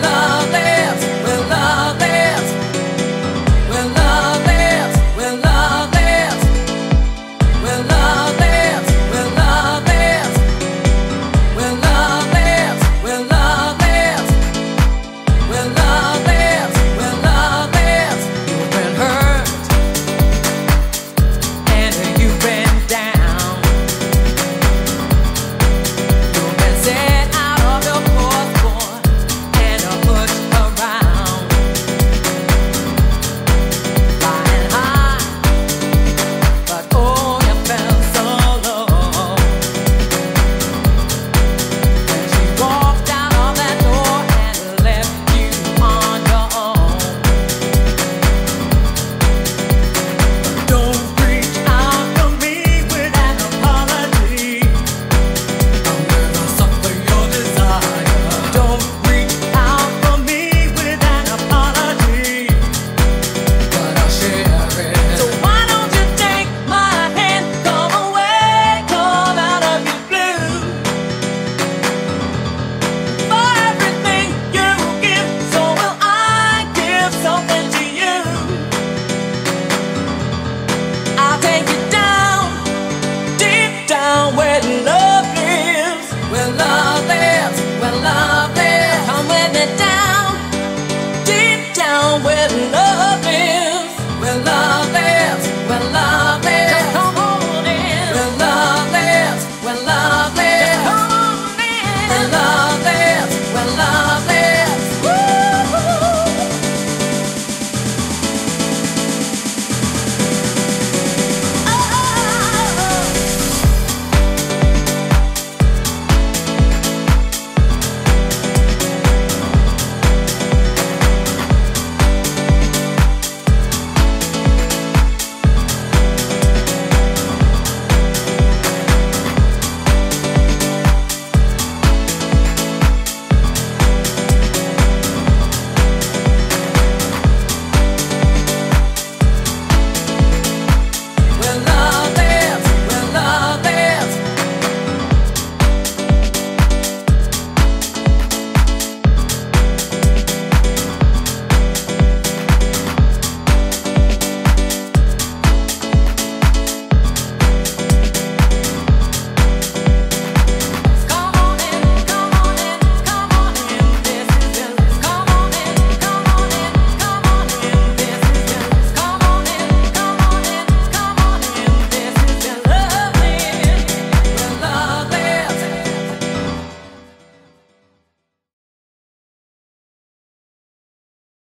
Love.